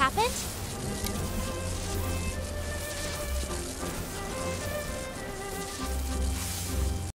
happened?